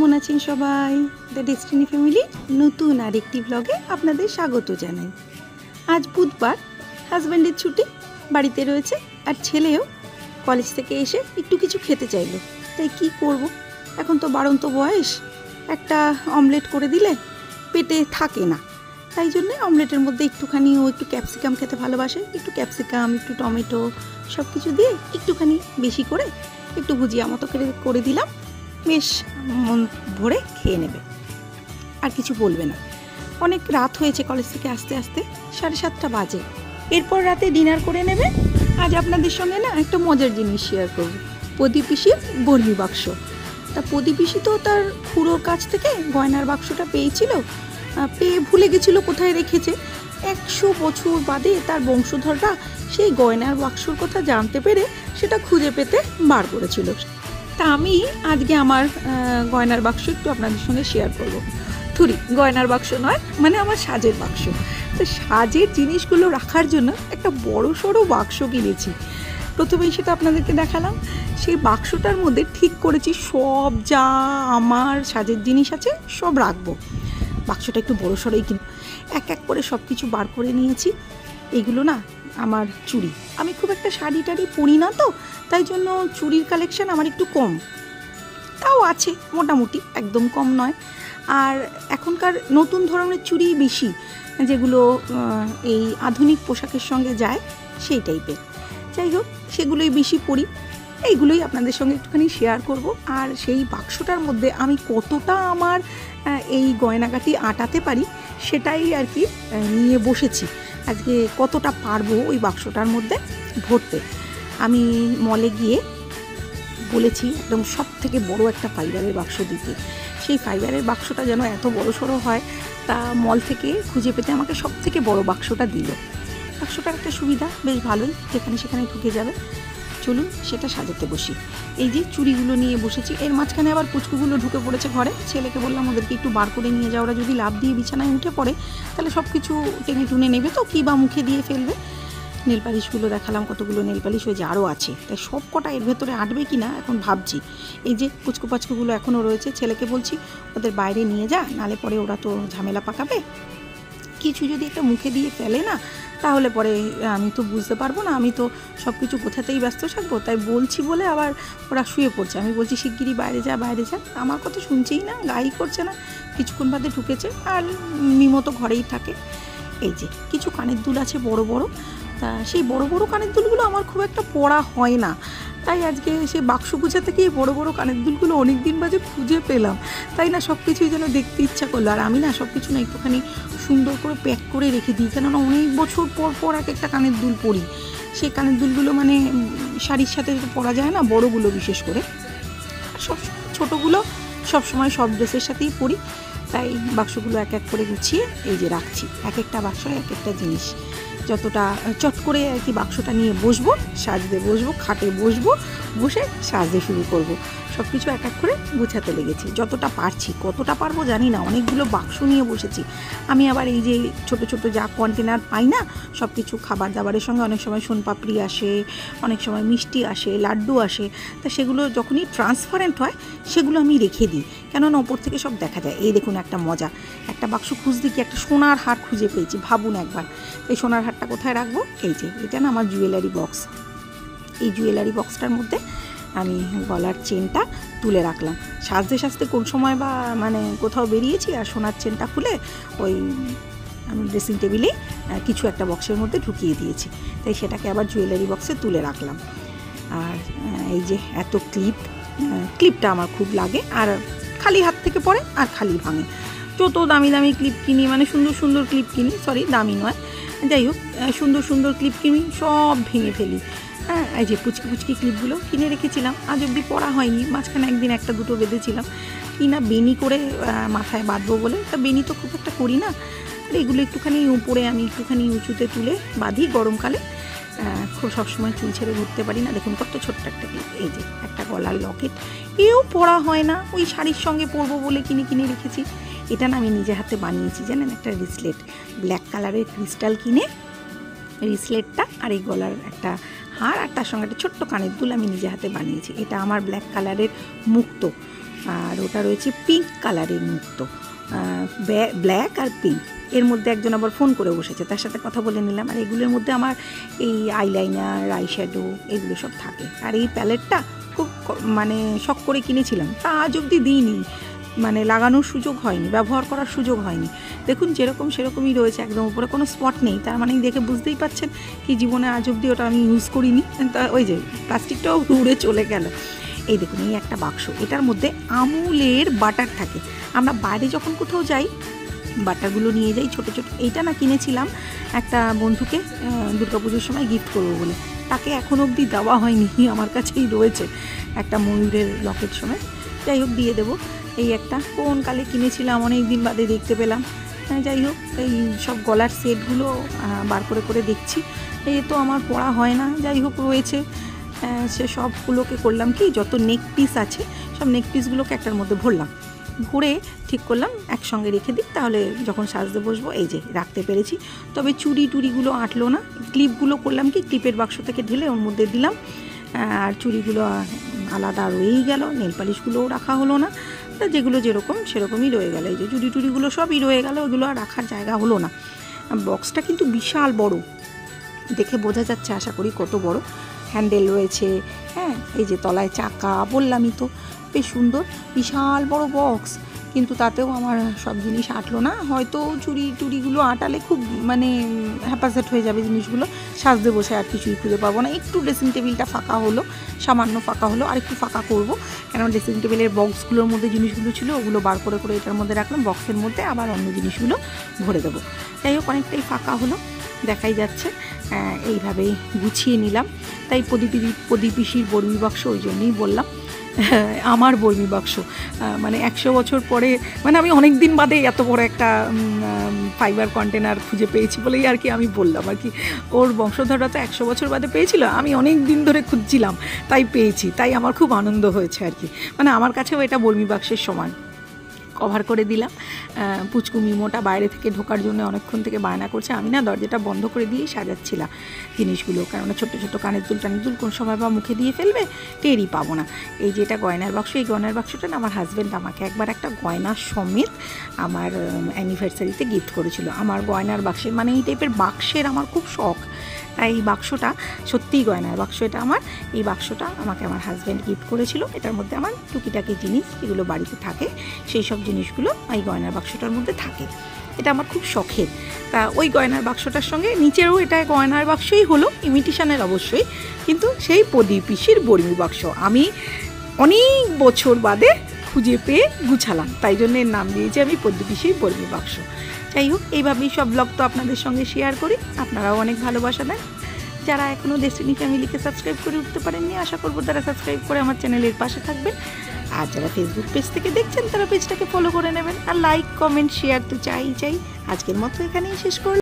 কেমন আছেন সবাই? দ্য ডেস্টিনি ফ্যামিলি নতুন আরেকটি ব্লগে আপনাদের স্বাগত জানাই। আজ বুধবার হাজব্যান্ডের ছুটি, বাড়িতে রয়েছে আর ছেলেও কলেজ থেকে এসে একটু কিছু খেতে চাইলো। তাই কি করব? এখন তো বাড়ন্ত বয়স, একটা অমলেট করে দিলে পেটে থাকে না। তাই জন্যে অমলেটের মধ্যে একটুখানি ও একটু ক্যাপসিকাম খেতে ভালোবাসে, একটু ক্যাপসিকাম একটু টমেটো সব কিছু দিয়ে একটুখানি বেশি করে একটু ভুজিয়া মতো করে করে দিলাম। বেশ মন ভরে খেয়ে নেবে। আর কিছু বলবে না। অনেক রাত হয়েছে কলেজ থেকে আসতে আসতে, সাড়ে সাতটা বাজে। এরপর রাতে ডিনার করে নেবে। আজ আপনাদের সঙ্গে না একটা মজার জিনিস শেয়ার করব। প্রদীপ পিসির বর্মি বাক্স। তা প্রদীপ পিসি তো তার খুড়োর কাছ থেকে গয়নার বাক্সটা পেয়েছিল। পেয়ে ভুলে গেছিল কোথায় রেখেছে। একশো বছর বাদে তার বংশধররা সেই গয়নার বাক্সর কথা জানতে পেরে সেটা খুঁজে পেতে বার করেছিল। তা আমি আজকে আমার গয়নার বাক্স একটু আপনাদের সঙ্গে শেয়ার করব। থুরি, গয়নার বাক্স নয় মানে আমার সাজের বাক্স। তো সাজের জিনিসগুলো রাখার জন্য একটা বড় সড়ো বাক্স কিনেছি। প্রথমেই সেটা আপনাদেরকে দেখালাম। সেই বাক্সটার মধ্যে ঠিক করেছি, সব যা আমার সাজের জিনিস আছে, সব রাখব। বাক্সটা একটু বড় সড়োই কিন এক এক করে সব কিছু বার করে নিয়েছি। এগুলো না আমার চুড়ি। আমি খুব একটা শাড়ি টাড়ি পরি না তো, তাই জন্য চুড়ির কালেকশন আমার একটু কম। তাও আছে, মোটামুটি, একদম কম নয়। আর এখনকার নতুন ধরনের চুড়ি বেশি, যেগুলো এই আধুনিক পোশাকের সঙ্গে যায়, সেই টাইপের যাই হোক, সেগুলোই বেশি পরি। এইগুলোই আপনাদের সঙ্গে একটুখানি শেয়ার করব। আর সেই বাক্সটার মধ্যে আমি কতটা আমার এই গয়নাগাটি আটাতে পারি, সেটাই আর কি নিয়ে বসেছি। আজকে কতটা পারব ওই বাক্সটার মধ্যে ভরতে। আমি মলে গিয়ে বলেছি একদম সব থেকে বড় একটা ফাইবারের বাক্স দিতে। সেই ফাইবারের বাক্সটা যেন এত বড় সড়ো হয়, তা মল থেকে খুঁজে পেতে আমাকে সব থেকে বড় বাক্সটা দিল। বাক্সটার একটা সুবিধা, বেশ ভালোই, যেখানে সেখানে ঢুকে যাবে। চলুন সেটা সাজাতে বসি। এই যে চুড়িগুলো নিয়ে বসেছি, এর মাঝখানে আবার পুচকুগুলো ঢুকে পড়েছে ঘরে। ছেলেকে বললাম, ওদেরকে একটু বার করে নিয়ে যাওয়া যদি লাভ দিয়ে বিছানায় উঠে পড়ে, তাহলে সব কিছু টেনে টুনে নেবে তো, কী বা মুখে দিয়ে ফেলবে? নেল পালিশগুলো দেখালাম, কতগুলো নেল পালিশ হয়ে আরও আছে। তাই সব কটা এর ভেতরে আঁটবে কি না, এখন ভাবছি। এই যে পুচকু পাচকুগুলো এখনও রয়েছে, ছেলেকে বলছি, ওদের বাইরে নিয়ে যা, নালে পরে ওরা তো ঝামেলা পাকাবে। কিছু যদি একটা মুখে দিয়ে ফেলে না তাহলে পরে আমি তো বুঝতে পারব না, আমি তো সব কিছু কোথাতেই ব্যস্ত থাকব, তাই বলছি বলে আবার ওরা শুয়ে পড়ছে। আমি বলছি, শিগগিরই বাইরে যা বাইরে যা। আমার কথা শুনছেই না, গাই করছে না, কিছুক্ষণ বাদে ঢুকেছে আর মিমো তো ঘরেই থাকে। এই যে, কিছু কানের দুল আছে বড় বড়, তা সেই বড় বড় কানের দুলগুলো আমার খুব একটা পড়া হয় না। তাই আজকে সেই বাক্স গুছাতে গিয়ে বড় বড় কানের দুলগুলো অনেক দিন বাজে খুঁজে পেলাম। তাই না সব কিছুই যেন দেখতে ইচ্ছা করল। আর আমি না সব কিছু না একটুখানি সুন্দর করে প্যাক করে রেখে দিই। কেননা অনেক বছর পর পর এক একটা কানের দুল পরি। সেই কানের দুলগুলো মানে শাড়ির সাথে পরা যায় না, বড়গুলো বিশেষ করে। সব ছোটোগুলো সবসময় সব ড্রেসের সাথেই পরি। তাই বাক্সগুলো এক এক করে গুছিয়ে এই যে রাখছি। এক একটা বাক্স এক একটা জিনিস। যতটা চট করে আর কি বাক্সটা নিয়ে বসবো, সাজতে বসবো, খাটে বসবো, বসে সাজতে শুরু করব। সব কিছু এক এক করে গুছাতে লেগেছি। যতটা পারছি, কতটা পারব জানি না, অনেকগুলো বাক্স নিয়ে বসেছি। আমি আবার এই যে ছোট ছোট যা কন্টেনার পাই না সব কিছু খাবার দাবারের সঙ্গে অনেক সময় সোনপাপড়ি আসে, অনেক সময় মিষ্টি আসে, লাড্ডু আসে, তা সেগুলো যখনই ট্রান্সপারেন্ট হয়, সেগুলো আমি রেখে দিই। কেননা ওপর থেকে সব দেখা যায়, এই দেখুন একটা মজা। একটা বাক্স খুঁজতে কি একটা সোনার হার খুঁজে পেয়েছি, ভাবুন একবার। এই সোনার হারটা কোথায় রাখব? এই যে, এটা না আমার জুয়েলারি বক্স এই জুয়েলারি বক্সটার মধ্যে আমি গলার চেনটা তুলে রাখলাম। সাজতে সাজতে কোন সময় বা মানে কোথাও বেরিয়েছি আর সোনার চেনটা খুলে ওই আমি ড্রেসিং টেবিলে কিছু একটা বক্সের মধ্যে ঢুকিয়ে দিয়েছি। তাই সেটাকে আবার জুয়েলারি বক্সে তুলে রাখলাম। আর এই যে এত ক্লিপ ক্লিপটা আমার খুব লাগে। আর খালি হাত থেকে পড়ে আর খালি ভাঙে। যত দামি দামি ক্লিপ কিনি মানে সুন্দর সুন্দর ক্লিপ কিনি সরি দামি নয়। যাই হোক সুন্দর সুন্দর ক্লিপ কিনি, সব ভেঙে ফেলি। হ্যাঁ এই যে পুচকি পুচকি ক্লিপগুলো কিনে রেখেছিলাম। আজ অব্দি পড়া হয়নি, মাঝখানে একদিন একটা দুটো বেঁধেছিলাম। কি না বেনি করে মাথায় বাঁধবো বলে। তা বেনি তো খুব একটা করি না। আর এগুলো একটুখানি উপরে আমি একটুখানি উঁচুতে তুলে বাঁধি গরমকালে। খুব সবসময় চুল ছেড়ে ঘুরতে পারি না। দেখুন কত ছোট্ট একটা এই যে একটা গলার লকেট এও পড়া হয় না। ওই শাড়ির সঙ্গে পরবো বলে কিনে কিনে রেখেছি। এটা না আমি নিজে হাতে বানিয়েছি, জানেন? একটা রিসলেট ব্ল্যাক কালারের ক্রিস্টাল কিনে রিসলেটটা আর এই গলার একটা হার আর তার সঙ্গে একটা ছোট্ট কানের দুল আমি নিজে হাতে বানিয়েছি। এটা আমার ব্ল্যাক কালারের মুক্তো। আর ওটা রয়েছে পিঙ্ক কালারের মুক্ত। ব্ল্যাক আর পিঙ্ক এর মধ্যে একজন আবার ফোন করে বসেছে। তার সাথে কথা বলে নিলাম। আর এগুলোর মধ্যে আমার এই আইলাইনার আই শ্যাডো এগুলো সব থাকে। আর এই প্যালেটটা খুব মানে শখ করে কিনেছিলাম। তা আজ অবধি দিইনি। মানে লাগানোর সুযোগ হয়নি, ব্যবহার করার সুযোগ হয়নি। দেখুন, যেরকম সেরকমই রয়েছে, একদম উপরে কোনো স্পট নেই। তার মানে দেখে বুঝতেই পাচ্ছেন কি জীবনে আজ অবধি ওটা আমি ইউজ করিনি। তা ওই যে প্লাস্টিকটাও উড়ে চলে গেল। এই দেখুন, এই একটা বাক্স এটার মধ্যে আমুলের বাটার থাকে। আমরা বাইরে যখন কোথাও যাই বাটারগুলো নিয়ে যাই ছোট ছোট, এইটা না কিনেছিলাম একটা বন্ধুকে দুর্গাপুজোর সময় গিফট করব বলে। তাকে এখন অবধি দেওয়া হয়নি, আমার কাছেই রয়েছে একটা ময়ূরের লকেট সময়। যাই হোক, দিয়ে দেবো। এই একটা কোন কালে কিনেছিলাম অনেক দিন বাদে দেখতে পেলাম। হ্যাঁ, যাই হোক এই সব গলার সেটগুলো বার করে করে দেখছি। এই তো আমার পড়া হয় না যাই হোক রয়েছে। সে সবগুলোকে করলাম কি যত নেক পিস আছে সব নেক পিসগুলোকে একটার মধ্যে ভরলাম। ভরে ঠিক করলাম একসঙ্গে রেখে দিই তাহলে যখন সাজতে বসবো এই যে রাখতে পেরেছি। তবে চুড়ি টুড়িগুলো আঁটলো না। ক্লিপগুলো করলাম কি ক্লিপের বাক্স থেকে ঢেলে ওর মধ্যে দিলাম। আর চুড়িগুলো আলাদা রয়েই গেল, নেল পালিশগুলোও রাখা হলো না। তা যেগুলো যেরকম সেরকমই রয়ে গেল। এই যে চুরি টুড়িগুলো সবই রয়ে গেল, ওগুলো আর রাখার জায়গা হলো না। বক্সটা কিন্তু বিশাল বড়। দেখে বোঝা যাচ্ছে, আশা করি কত বড়। হ্যান্ডেল রয়েছে হ্যাঁ এই যে তলায় চাকা, বললামই তো। বেশ সুন্দর, বিশাল বড় বক্স। কিন্তু তাতেও আমার সব জিনিস আটলো না। হয়তো চুরি টুরিগুলো আটালে খুব মানে হ্যাপাসেট হয়ে যাবে জিনিসগুলো। সাজতে বসে আর কিছুই খুঁজে পাবো না। একটু ড্রেসিং টেবিলটা ফাঁকা হলো, সামান্য ফাঁকা হলো, আর একটু ফাঁকা করব। কেন ড্রেসিং টেবিলের বক্সগুলোর মধ্যে জিনিসগুলো ছিল, ওগুলো বার করে করে এটার মধ্যে রাখলাম বক্সের মধ্যে আবার অন্য জিনিসগুলো ভরে দেবো। যাই হোক, অনেকটাই ফাঁকা হলো, দেখাই যাচ্ছে। এইভাবেই গুছিয়ে নিলাম। তাই প্রদীপি প্রদীপিসির বর্মি বাক্স ওই জন্যই বললাম। আমার বর্মি বাক্স মানে একশো বছর পরে মানে আমি অনেক দিন বাদে এত বড় একটা ফাইবার কন্টেনার খুঁজে পেয়েছি বলেই আর কি আমি বললাম আর কি। ওর বংশধররা তো একশো বছর বাদে পেয়েছিল, আমি অনেক দিন ধরে খুঁজছিলাম, তাই পেয়েছি, তাই আমার খুব আনন্দ হয়েছে আর কি। মানে আমার কাছেও এটা বর্মি বাক্সের সমান। কভার করে দিলাম। আহ, পুচকু মিমোটা বাইরে থেকে ঢোকার জন্য অনেকক্ষণ থেকে বায়না করছে। আমি না দরজাটা বন্ধ করে দিয়েই সাজাচ্ছিলাম জিনিসগুলো কেননা ছোট্ট ছোট্ট কানের দুল টানের দুল কোন সময় বা মুখে দিয়ে ফেলবে টেরই পাবো না। এই যে এটা গয়নার বাক্স এই গয়নার বাক্সটা না আমার হাজব্যান্ড আমাকে একবার একটা গয়না সমেত আমার অ্যানিভার্সারিতে গিফট করেছিল। আমার গয়নার বাক্সের মানে এই টাইপের বাক্সের আমার খুব শখ। এই বাক্সটা সত্যিই গয়নার বাক্স। এটা আমার। এই বাক্সটা আমাকে আমার হাজব্যান্ড গিফট করেছিল। এটার মধ্যে আমার টুকিটাকি জিনিস যেগুলো বাড়িতে থাকে। সেই সব জিনিসগুলো এই গয়নার বাক্সটার মধ্যে থাকে। এটা আমার খুব শখের। তা ওই গয়নার বাক্সটার সঙ্গে নিচেরও এটা গয়নার বাক্সই হলো ইমিটেশনের অবশ্যই। কিন্তু সেই প্রদীপ পিসির বর্মি বাক্স। আমি অনেক বছর বাদে খুঁজে পেয়ে গুছালাম। তাই জন্য এর নাম দিয়েছি আমি পদ্মপিসির বর্মি বাক্স। যাই হোক, এইভাবেই সব ব্লগ তো আপনাদের সঙ্গে শেয়ার করি। আপনারাও অনেক ভালোবাসা দেন। যারা এখনও ডেস্টিনি ফ্যামিলিকে সাবস্ক্রাইব করে উঠতে পারেননি, আশা করব তারা সাবস্ক্রাইব করে আমার চ্যানেলের পাশে থাকবেন। আর যারা ফেসবুক পেজ থেকে দেখছেন, তারা পেজটাকে ফলো করে নেবেন। আর লাইক কমেন্ট শেয়ার তো চাই চাই। আজকের মতো এখানেই শেষ করলাম।